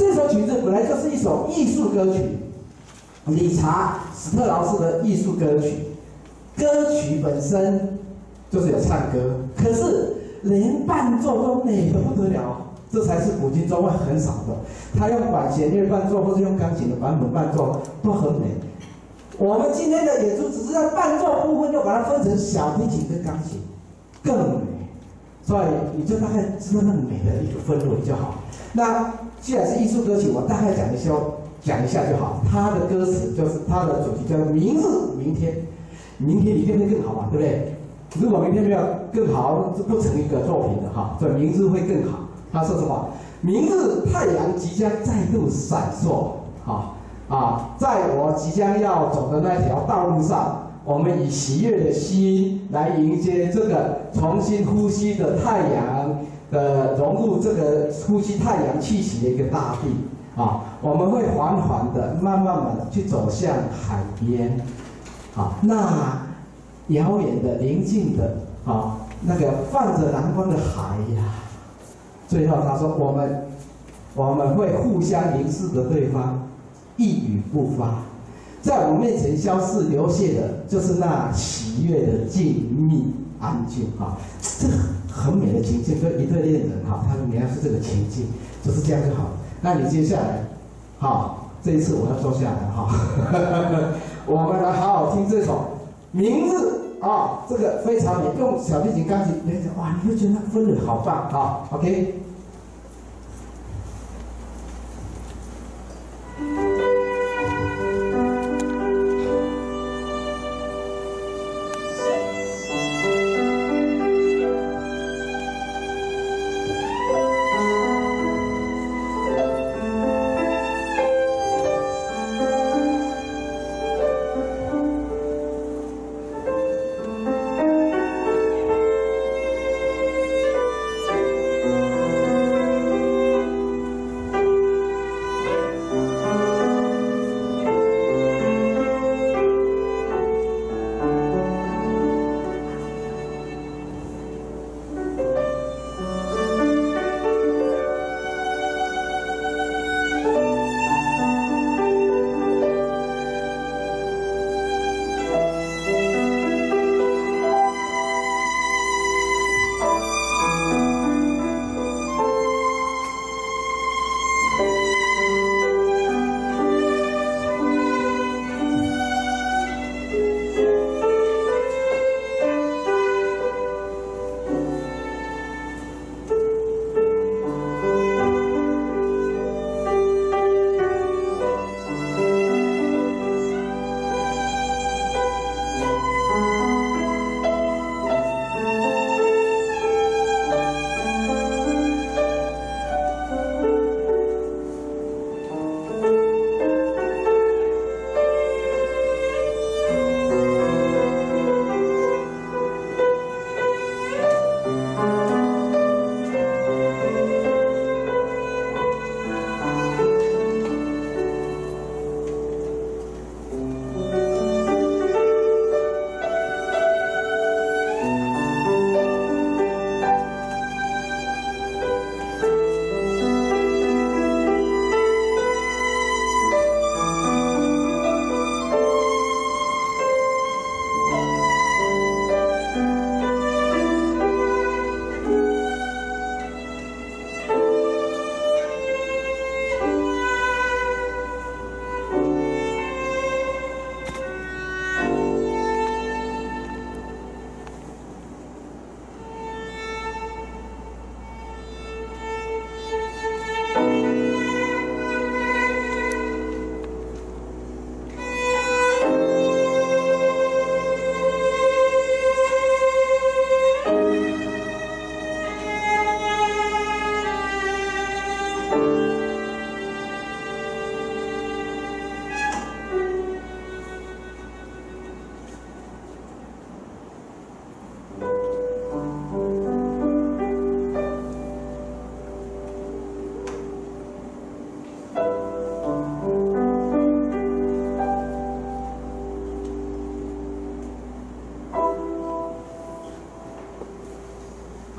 这首曲子本来就是一首艺术歌曲，理查史特劳斯的艺术歌曲。歌曲本身就是有唱歌，可是连伴奏都美得不得了，这才是古今中外很少的。他用管弦乐伴奏，或者用钢琴的版本伴奏，都很美。我们今天的演出只是在伴奏部分，就把它分成小提琴跟钢琴，更美。所以你就大概知道那美的一个氛围就好。那既然是艺术歌曲，我大概讲一下，讲一下就好。它的歌词就是它的主题叫“明日明天”，明天一定会更好嘛，对不对？如果明天没有更好，就不成一个作品的哈。所以明日会更好。他说什么？明日太阳即将再度闪烁，哈啊，在我即将要走的那条道路上。我们以喜悦的心来迎接这个重新呼吸的太阳的融入这个呼吸太阳气息的一个大地啊！我们会缓缓的、慢慢的去走向海边啊，那遥远的、宁静的啊，那个泛着蓝光的海呀。最后他说：“我们我们会互相凝视着对方，一语不发。”在我面前消逝流泻的，就是那喜悦的静谧安静哈，这个很美的情境，对一对恋人哈，他描述这个情境，就是这样就好。那你接下来，好，这一次我要坐下来哈，我们来好好听这首《明日》啊，这个非常美，用小提琴、钢琴，哇，你会觉得那氛围好棒啊，OK。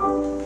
Oh.